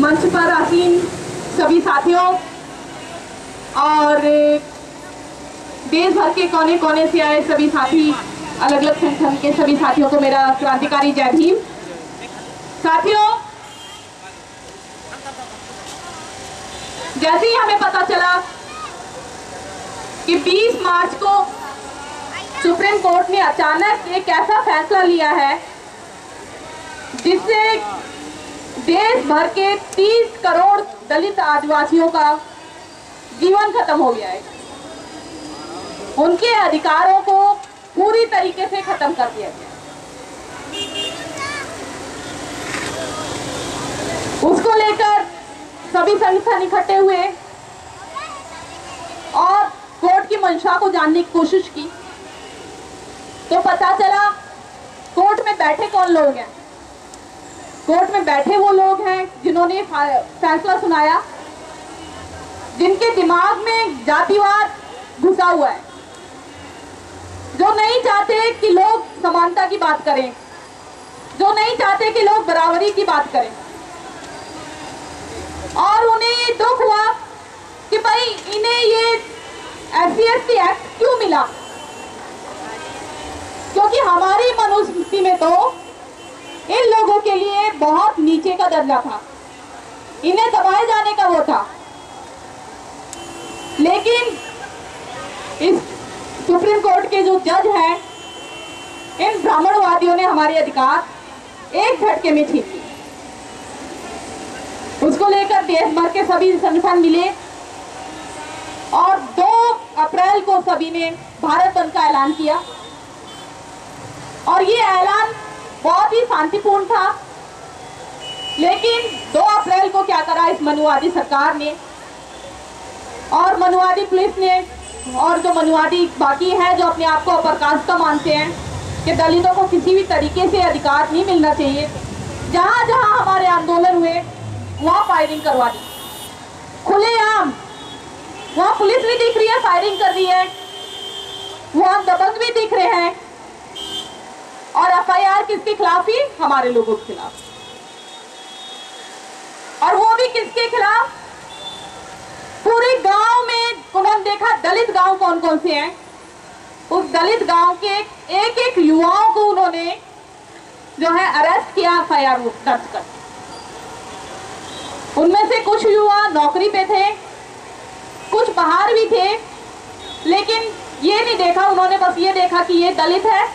मंच पर आसीन सभी साथियों और देश भर के कोने कोने से आए सभी साथी अलग अलग संगठन के सभी साथियों को मेरा क्रांतिकारी जय भीम। साथियों, जैसे ही हमें पता चला कि 20 मार्च को सुप्रीम कोर्ट ने अचानक एक ऐसा फैसला लिया है, जिससे देश भर के 30 करोड़ दलित आदिवासियों का जीवन खत्म हो गया है। उनके अधिकारों को पूरी तरीके से खत्म कर दिया गया उसको लेकर सभी संगठन इकट्ठे हुए और कोर्ट की मंशा को जानने की कोशिश की तो पता चला कोर्ट में बैठे कौन लोग हैं? कोर्ट में बैठे वो लोग हैं जिन्होंने फैसला सुनाया, जिनके दिमाग में जातिवाद घुसा हुआ है। जो नहीं चाहते कि लोग समानता की बात करें, जो नहीं चाहते कि लोग बराबरी की बात करें। और उन्हें ये दुख हुआ कि भाई, इन्हें ये एस सी एक्ट क्यों मिला? क्योंकि हमारी मनुस्मृति में तो इन लोगों के लिए बहुत नीचे का दर्जा था। इन्हें दबाए जाने का वो था। लेकिन इस सुप्रीम कोर्ट के जो जज हैं, इन ब्राह्मणवादियों ने हमारे अधिकार एक झटके में छीन ली उसको लेकर देश भर के सभी संगठन मिले और 2 अप्रैल को सभी ने भारत बंद का ऐलान किया। और ये ऐलान बहुत ही शांतिपूर्ण था। लेकिन 2 अप्रैल को क्या करा इस मनुवादी सरकार ने? और मनुवादी पुलिस ने, और जो मनुवादी बाकी है जो अपने आप को अपरकाष्ठा मानते हैं, कि दलितों को किसी भी तरीके से अधिकार नहीं मिलना चाहिए। जहाँ जहाँ हमारे आंदोलन हुए, वहाँ फायरिंग करवा दी। खुलेआम, वहाँ पुलिस भी दिख रही है फायरिंग कर रही है। वहाँ दबंग भी दिख रहे हैं। और एफआईआर किसके खिलाफ ही? हमारे लोगों के खिलाफ। और वो भी किसके खिलाफ? पूरे गाँव में उन्होंने देखा दलित गाँव कौन कौन से हैं? उस दलित गाँव के एक एक युवाओं को उन्होंने जो है अरेस्ट किया एफ़ आई आर दर्ज कर उनमें से कुछ युवा नौकरी पे थे, कुछ बाहर भी थे, लेकिन ये नहीं देखा, उन्होंने बस ये देखा कि ये दलित है।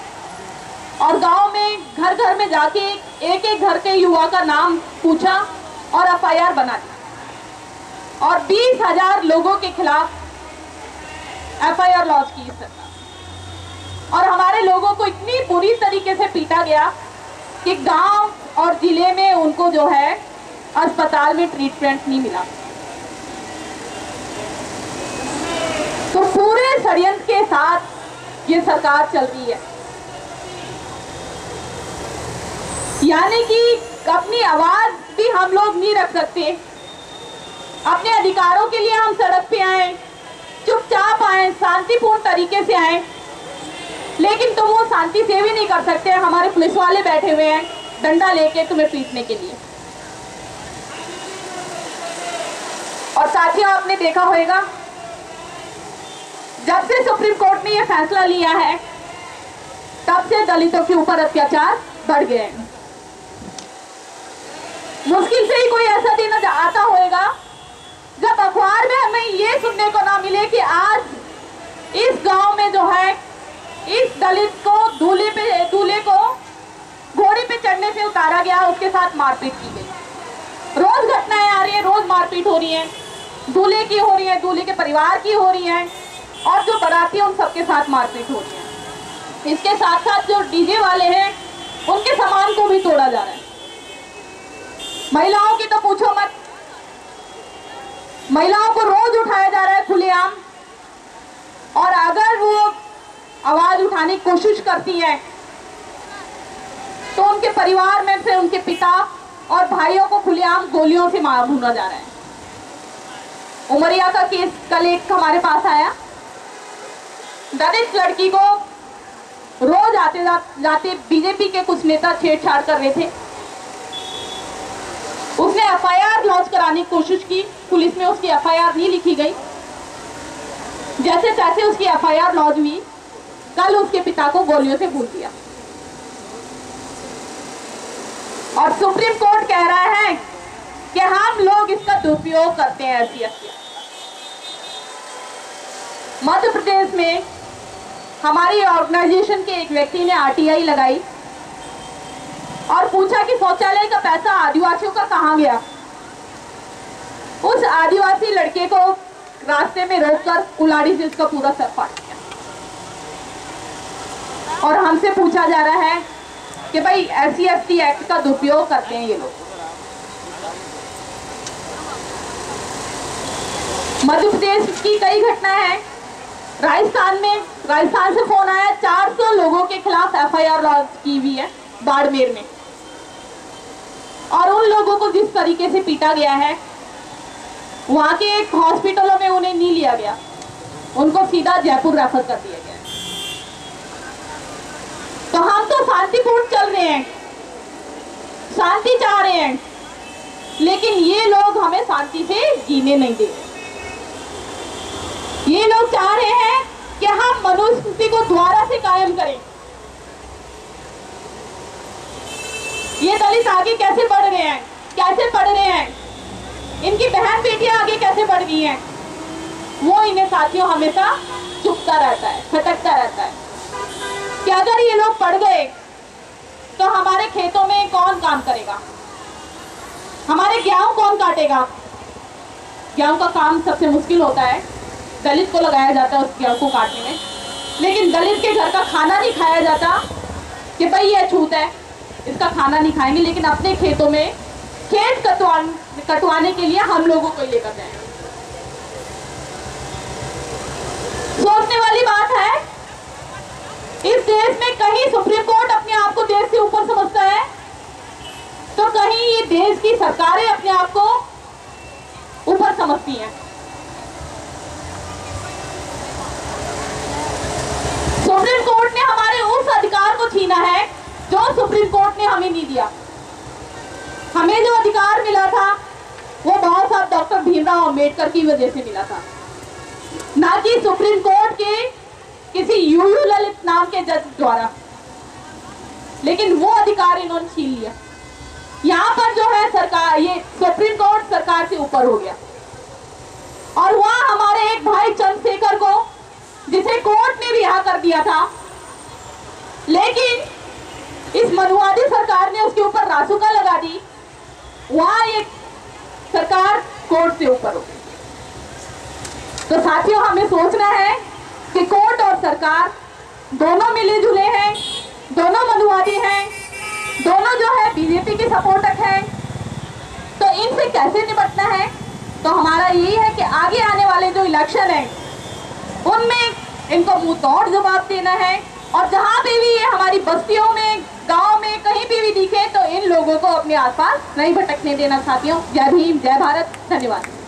और गाँव में घर घर में जाके एक एक घर के युवा का नाम पूछा और एफआईआर बना दी। और बीस हज़ार लोगों के खिलाफ एफआईआर लॉन्च की सरकार। और हमारे लोगों को इतनी बुरी तरीके से पीटा गया कि गाँव और ज़िले में उनको जो है अस्पताल में ट्रीटमेंट नहीं मिला। तो पूरे षड्यंत्र के साथ ये सरकार चल रही है। यानी कि अपनी आवाज़ भी हम लोग नहीं रख सकते। अपने अधिकारों के लिए हम सड़क पे आए, चुपचाप आए, शांतिपूर्ण तरीके से आए। लेकिन तुम वो शांति से भी नहीं कर सकते, हमारे पुलिस वाले बैठे हुए हैं, डंडा लेके तुम्हें पीटने के लिए। और साथियों, आपने देखा होगा, जब से सुप्रीम कोर्ट ने यह फैसला लिया है, तब से दलितों के ऊपर अत्याचार बढ़ गए हैं। मुश्किल से ही कोई ऐसा दिन आता होगा जब अखबार में हमें ये सुनने को ना मिले कि आज इस गाँव में जो है, इस दलित को दूल्हे पे, दूल्हे को घोड़े पे चढ़ने से उतारा गया, उसके साथ मारपीट की गई। रोज घटनाएँ आ रही है, रोज मारपीट हो रही है। दूल्हे की हो रही है, दूल्हे के परिवार की हो रही है, और जो बराती है, उन सबके साथ मारपीट हो रही है। इसके साथ साथ जो डीजे वाले हैं, उनके सामान को भी तोड़ा जा रहा है। महिलाओं की तो पूछो मत। महिलाओं को रोज उठाया जा रहा है खुलेआम। और अगर वो आवाज़ उठाने की कोशिश करती है तो उनके परिवार में से उनके पिता और भाइयों को खुलेआम गोलियों से मार भूना जा रहा है। उमरिया का केस कल एक हमारे पास आया। दलित लड़की को रोज आते जाते बीजेपी के कुछ नेता छेड़छाड़ कर रहे थे। उसने एफआईआर लॉन्च कराने की कोशिश की। पुलिस में उसकी एफआईआर नहीं लिखी गई। जैसे तैसे उसकी एफआईआर लॉन्च हुई, कल उसके पिता को गोलियों से भूल दिया। और सुप्रीम कोर्ट कह रहा है कि हम लोग इसका दुरुपयोग करते हैं ऐसी मध्य प्रदेश में हमारी ऑर्गेनाइजेशन के एक व्यक्ति ने आरटीआई लगाई। और पूछा कि शौचालय का पैसा आदिवासियों का कहाँ गया? उस आदिवासी लड़के को रास्ते में रोककर कुलाड़ी से उसका पूरा सर फाड़ दिया। और हमसे पूछा जा रहा है कि भाई एस सी एक्ट का दुरुपयोग करते हैं ये लोग। मध्य प्रदेश की कई घटना है। राजस्थान में, राजस्थान से फ़ोन आया 400 लोगों के खिलाफ एफआईआर लॉन्च की हुई है। बाड़मेर में। और उन लोगों को जिस तरीके से पीटा गया है, वहाँ के एक हॉस्पिटलों में उन्हें नहीं लिया गया। उनको सीधा जयपुर रेफर कर दिया गया। तो हम तो शांतिपूर्ण चल रहे हैं। शांति चाह रहे हैं। लेकिन ये लोग हमें शांति से जीने नहीं दे ये लोग चाह रहे हैं कि हम मनुस्मृति को दोबारा से कायम करें। ये दलित आगे कैसे बढ़ रहे हैं? कैसे पढ़ रहे हैं? इनकी बहन बेटियाँ आगे कैसे बढ़ गई हैं? वो इन्हें साथियों हमेशा चुपता रहता है, भटकता रहता है। कि अगर ये लोग पढ़ गए तो हमारे खेतों में कौन काम करेगा? हमारे गेहूँ कौन काटेगा? गेहूँ का काम सबसे मुश्किल होता है। दलित को लगाया जाता है उस गेहूँ को काटने में। लेकिन दलित के घर का खाना नहीं खाया जाता कि भाई ये छूत है। इसका खाना नहीं खाएँगे, लेकिन अपने खेतों में खेत कटवाने कटवाने के लिए हम लोगों को लेकर जाएँगे सोचने वाली बात है, इस देश में कहीं सुप्रीम कोर्ट अपने आप को देश से ऊपर समझता है तो कहीं ये देश की सरकारें अपने आप को ऊपर समझती हैं सुप्रीम कोर्ट ने हमारे उस अधिकार को छीना है जो सुप्रीम कोर्ट ने हमें नहीं दिया। हमें जो अधिकार मिला था, वो बाबा साहब डॉक्टर भीमराव अंबेडकर की वजह से मिला था। ना कि सुप्रीम कोर्ट के किसी यूयू ललित नाम के जज द्वारा। लेकिन वो अधिकार इन्होंने छीन लिया। यहाँ पर जो है सरकार, ये सुप्रीम कोर्ट सरकार से ऊपर हो गया। और वहाँ हमारे एक भाई चंद्रशेखर को, जिसे कोर्ट ने रिहा कर दिया था, लेकिन इस मनुवादी सरकार ने उसके ऊपर रासुका लगा दी। वहाँ एक सरकार कोर्ट से ऊपर तो साथियों, हमें सोचना है कि कोर्ट और सरकार दोनों मिले जुले हैं, दोनों मनुवादी हैं, दोनों जो है बीजेपी के सपोर्टक हैं। तो इनसे कैसे निपटना है? तो हमारा यही है कि आगे आने वाले जो इलेक्शन है, उनमें इनको मुँह तोड़ जवाब देना है। और जहाँ पे भी ये हमारी बस्तियों में गाँव में कहीं भी भी दिखे तो इन लोगों को अपने आसपास नहीं भटकने देना, साथियों। जय भीम, जय भारत, धन्यवाद।